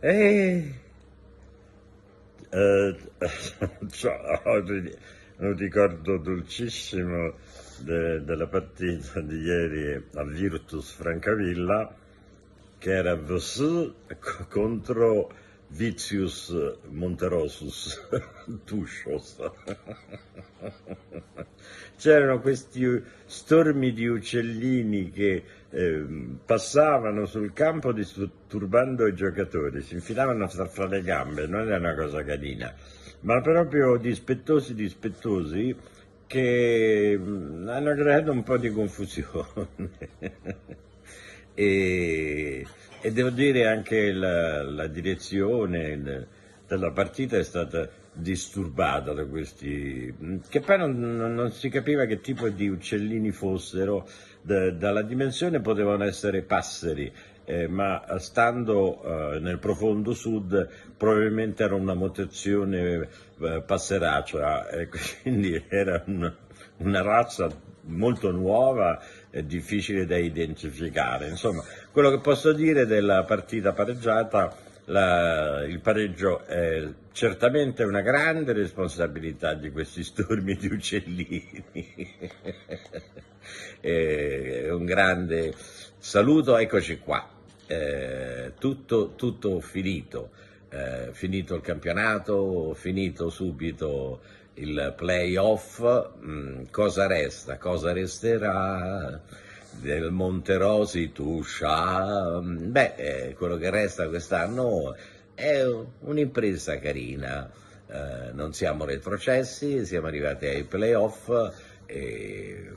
E... Eh, cioè, un ricordo dolcissimo de, della partita di ieri a Virtus Francavilla che era Vs contro Vitius Monterosus Tushos. C'erano questi stormi di uccellini che eh, passavano sul campo disturbando i giocatori, si infilavano fra le gambe, non era una cosa carina, ma proprio dispettosi dispettosi che mm, hanno creato un po' di confusione. e, e, devo dire anche la, la direzione della partita è stata disturbata da questi, che poi non, non, non si capiva che tipo di uccellini fossero, da, dalla dimensione potevano essere passeri, eh, ma stando eh, nel profondo sud probabilmente era una mutazione eh, passeraccia e quindi era una, una razza molto nuova e difficile da identificare. Insomma, quello che posso dire della partita pareggiata, la, il pareggio è certamente una grande responsabilità di questi stormi di uccellini. un grande saluto, eccoci qua eh, tutto, tutto, finito, eh, finito il campionato, finito subito il playoff, mm, cosa resta, cosa resterà? Del Monterosi, Tuscia, mm, beh, eh, quello che resta quest'anno è un'impresa carina, eh, non siamo retrocessi, siamo arrivati ai playoff e,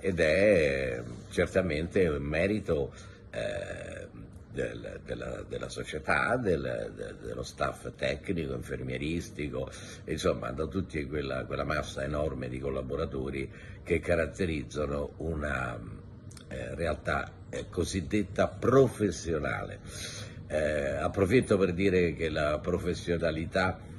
ed è certamente un merito eh, del, della, della, società, del, de, dello staff tecnico, infermieristico, insomma da tutta quella, quella, massa enorme di collaboratori che caratterizzano una eh, realtà eh, cosiddetta professionale. Eh, approfitto per dire che la professionalità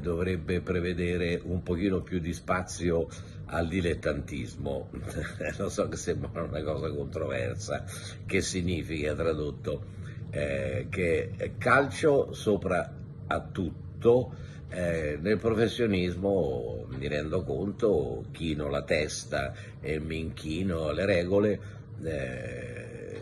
dovrebbe prevedere un pochino più di spazio al dilettantismo, lo so che sembra una cosa controversa, che significa tradotto eh, che calcio sopra a tutto, eh, nel professionismo mi rendo conto, chino la testa e mi inchino alle regole, eh,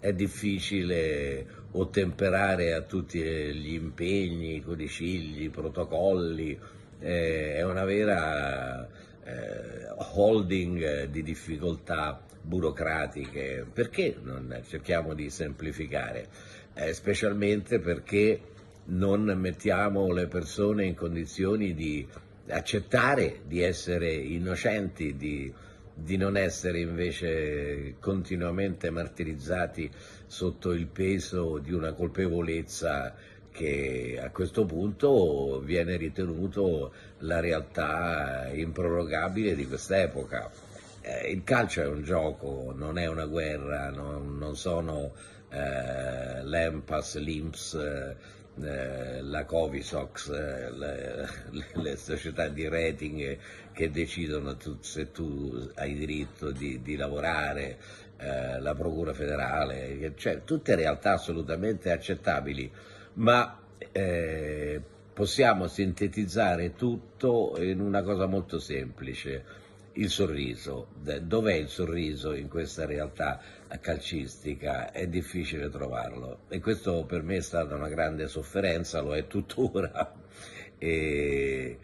è difficile ottemperare a tutti gli impegni, codicilli, protocolli, eh, è una vera eh, holding di difficoltà burocratiche, perché non cerchiamo di semplificare? Eh, specialmente perché non mettiamo le persone in condizioni di accettare di essere innocenti, di, di non essere invece continuamente martirizzati sotto il peso di una colpevolezza che a questo punto viene ritenuto la realtà improrogabile di quest'epoca. Eh, il calcio è un gioco, non è una guerra, non, sono eh, l'Empas, l'Imps, eh, la Covisox, eh, le, le, società di rating che decidono tu, se tu hai diritto di, di lavorare, eh, la Procura federale, cioè tutte realtà assolutamente accettabili. Ma eh, possiamo sintetizzare tutto in una cosa molto semplice, il sorriso. Dov'è il sorriso in questa realtà calcistica? È difficile trovarlo e questo per me è stata una grande sofferenza, lo è tuttora e,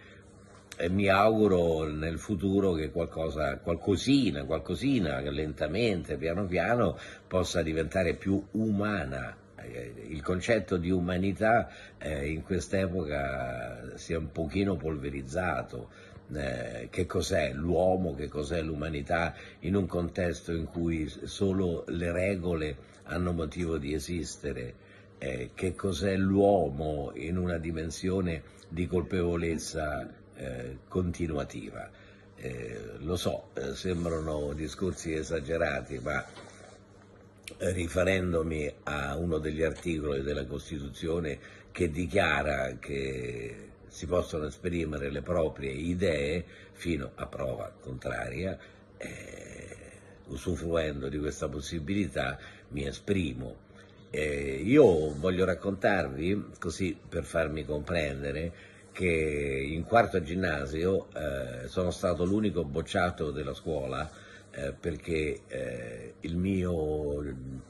e mi auguro nel futuro che qualcosa, qualcosina, qualcosina, lentamente, piano piano, possa diventare più umana eh, il concetto di umanità eh, in quest'epoca si è un pochino polverizzato. Eh, che cos'è l'uomo, che cos'è l'umanità in un contesto in cui solo le regole hanno motivo di esistere, eh, che cos'è l'uomo in una dimensione di colpevolezza eh, continuativa. Eh, lo so, sembrano discorsi esagerati, ma riferendomi a uno degli articoli della Costituzione che dichiara che si possono esprimere le proprie idee fino a prova contraria, eh, usufruendo di questa possibilità mi esprimo. Eh, io voglio raccontarvi, così per farmi comprendere, che in quarto ginnasio eh, sono stato l'unico bocciato della scuola eh, perché eh, il mio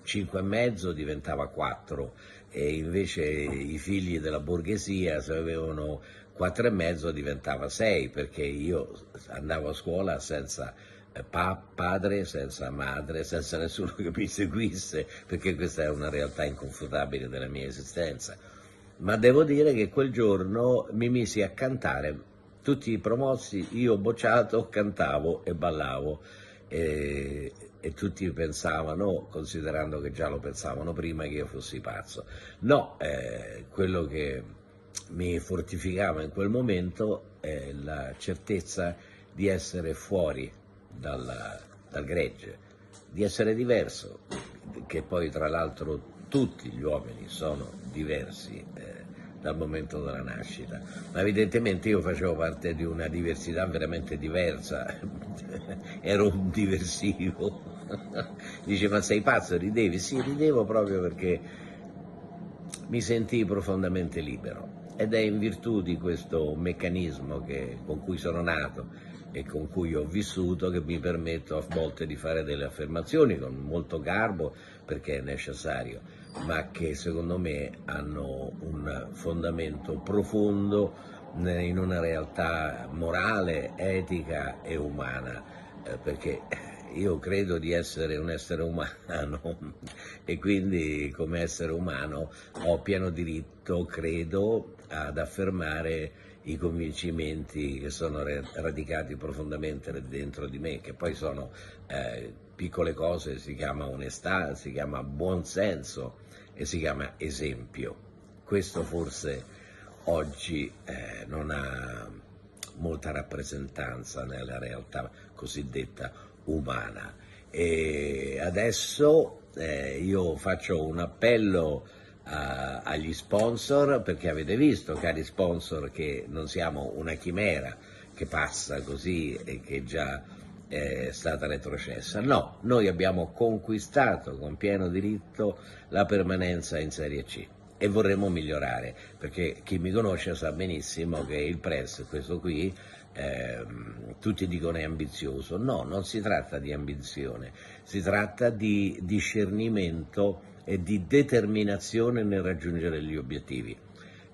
5,5 diventava 4 e invece i figli della borghesia se avevano 4,5 diventava 6 perché io andavo a scuola senza eh, pa padre, senza madre, senza nessuno che mi seguisse perché questa è una realtà inconfutabile della mia esistenza. Ma devo dire che quel giorno mi misi a cantare tutti i promossi, io bocciato, cantavo e ballavo e, e, tutti pensavano, considerando che già lo pensavano prima, che io fossi pazzo. No, eh, quello che mi fortificava in quel momento è la certezza di essere fuori dal, dal gregge, di essere diverso, che poi tra l'altro tutti gli uomini sono diversi. Eh, dal momento della nascita, ma evidentemente io facevo parte di una diversità veramente diversa, ero un diversivo. Dice, ma sei pazzo, ridevi? Sì, ridevo proprio perché mi sentii profondamente libero ed è in virtù di questo meccanismo che, con cui sono nato e con cui ho vissuto che mi permetto a volte di fare delle affermazioni con molto garbo perché è necessario, ma che secondo me hanno un fondamento profondo in una realtà morale, etica e umana, eh, perché io credo di essere un essere umano e quindi come essere umano ho pieno diritto, credo, ad affermare i convincimenti che sono radicati profondamente dentro di me, che poi sono eh, piccole cose, si chiama onestà, si chiama buonsenso e si chiama esempio. Questo forse oggi eh, non ha molta rappresentanza nella realtà cosiddetta umana. E adesso eh, io faccio un appello a, agli sponsor perché avete visto, cari sponsor, che non siamo una chimera che passa così e che già è stata retrocessa. No, noi abbiamo conquistato con pieno diritto la permanenza in Serie C e vorremmo migliorare, perché chi mi conosce sa benissimo che il press, questo qui, eh, tutti dicono è ambizioso. No, non si tratta di ambizione, si tratta di discernimento e di determinazione nel raggiungere gli obiettivi.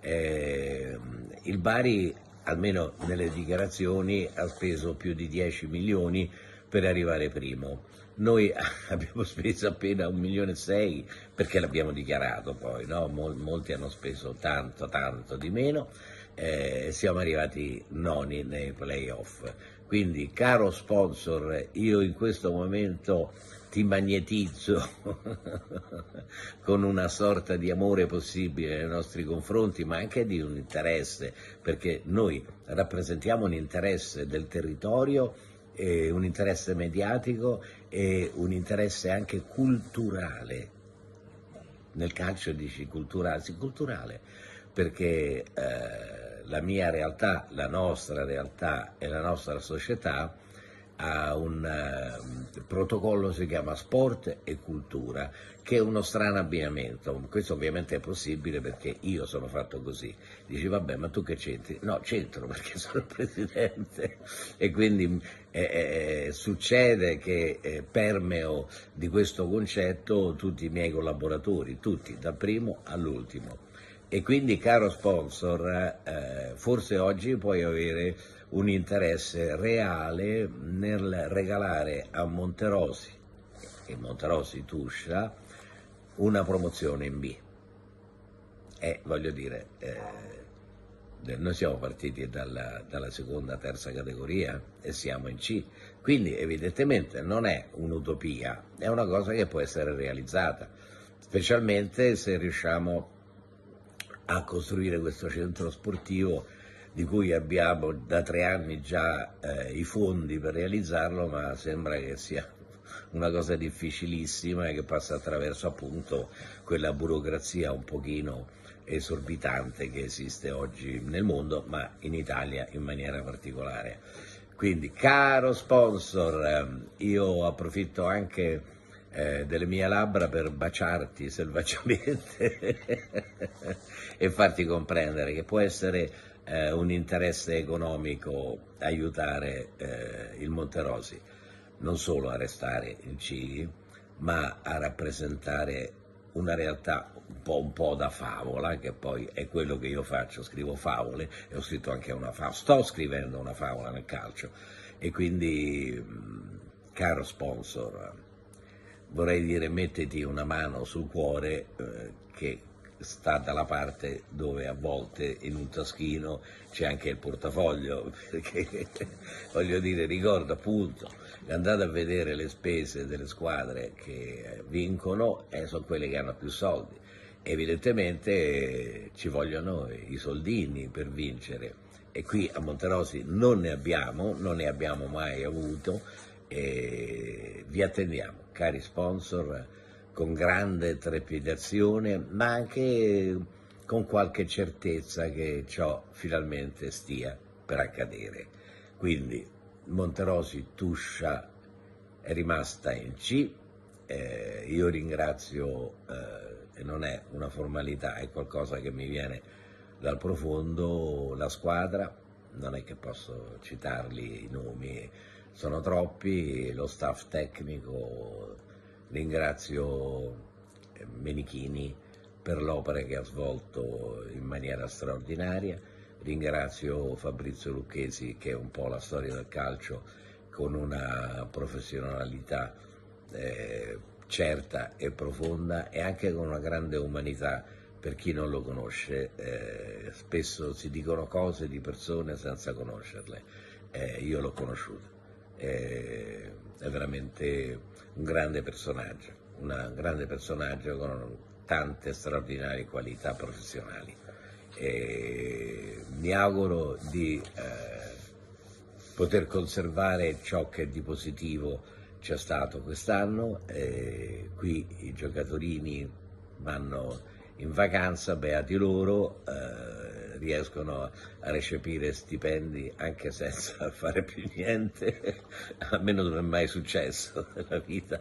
Eh, il Bari, almeno nelle dichiarazioni, ha speso più di 10 milioni per arrivare primo. Noi abbiamo speso appena un milione e sei perché l'abbiamo dichiarato poi, no? Mol, molti hanno speso tanto, tanto di meno, eh, siamo arrivati noni nei playoff. Quindi, caro sponsor, io in questo momento ti magnetizzo con una sorta di amore possibile nei nostri confronti, ma anche di un interesse, perché noi rappresentiamo un interesse del territorio, eh, un interesse mediatico e un interesse anche culturale. Nel calcio dici culturale, sì, culturale, perché eh, la mia realtà, la nostra realtà e la nostra società ha un uh, protocollo si chiama sport e cultura, che è uno strano abbinamento. Questo ovviamente è possibile perché io sono fatto così. Dici, vabbè, ma tu che c'entri? No, c'entro perché sono presidente e quindi eh, eh, succede che eh, permeo di questo concetto tutti i miei collaboratori, tutti, dal primo all'ultimo. E quindi, caro sponsor, eh, forse oggi puoi avere un interesse reale nel regalare a Monterosi e Monterosi Tuscia una promozione in B. E voglio dire, eh, noi siamo partiti dalla, dalla seconda, terza categoria e siamo in C, quindi evidentemente non è un'utopia, è una cosa che può essere realizzata, specialmente se riusciamo a costruire questo centro sportivo di cui abbiamo da tre anni già eh, i fondi per realizzarlo, ma sembra che sia una cosa difficilissima e che passa attraverso appunto quella burocrazia un pochino esorbitante che esiste oggi nel mondo, ma in Italia in maniera particolare. Quindi, caro sponsor, ehm, io approfitto anche eh, delle mie labbra per baciarti selvaggiamente e farti comprendere che può essere eh, un interesse economico aiutare eh, il Monterosi non solo a restare in Cili, ma a rappresentare una realtà un po', un po', da favola, che poi è quello che io faccio, scrivo favole e ho scritto anche una favola, sto scrivendo una favola nel calcio. E quindi, caro sponsor, vorrei dire mettiti una mano sul cuore eh, che sta dalla parte dove a volte in un taschino c'è anche il portafoglio, perché voglio dire, ricordo appunto, andate a vedere le spese delle squadre che vincono e sono quelle che hanno più soldi. Evidentemente ci vogliono i soldini per vincere e qui a Monterosi non ne abbiamo, non ne abbiamo mai avuto e vi attendiamo, cari sponsor con grande trepidazione, ma anche con qualche certezza che ciò finalmente stia per accadere. Quindi Monterosi Tuscia è rimasta in C, eh, io ringrazio, eh, non è una formalità, è qualcosa che mi viene dal profondo, la squadra, non è che posso citarli i nomi, sono troppi, lo staff tecnico, ringrazio eh, Menichini per l'opera che ha svolto in maniera straordinaria, ringrazio Fabrizio Lucchesi che è un po' la storia del calcio con una professionalità eh, certa e profonda e anche con una grande umanità per chi non lo conosce, eh, spesso si dicono cose di persone senza conoscerle, eh, io l'ho conosciuto, è veramente un grande personaggio, un grande personaggio con tante straordinarie qualità professionali. E mi auguro di eh, poter conservare ciò che di positivo c'è stato quest'anno, qui i giocatorini vanno in vacanza, beati loro, eh, riescono a recepire stipendi anche senza fare più niente, a me non è mai successo nella vita.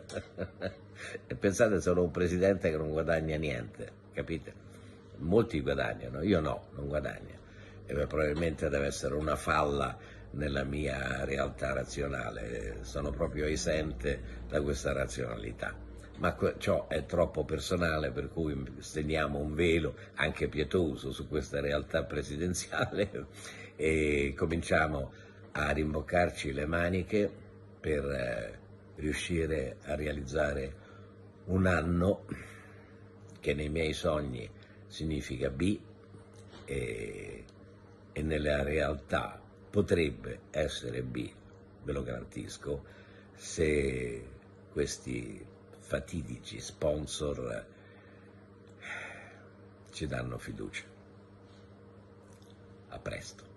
e pensate sono un presidente che non guadagna niente, capite? Molti guadagnano, io no, non guadagno. E probabilmente deve essere una falla nella mia realtà razionale, sono proprio esente da questa razionalità ma ciò è troppo personale per cui stendiamo un velo anche pietoso su questa realtà presidenziale e cominciamo a rimboccarci le maniche per eh, riuscire a realizzare un anno che nei miei sogni significa B e, e nella realtà potrebbe essere B, ve lo garantisco, se questi fatidici sponsor ci danno fiducia. A presto.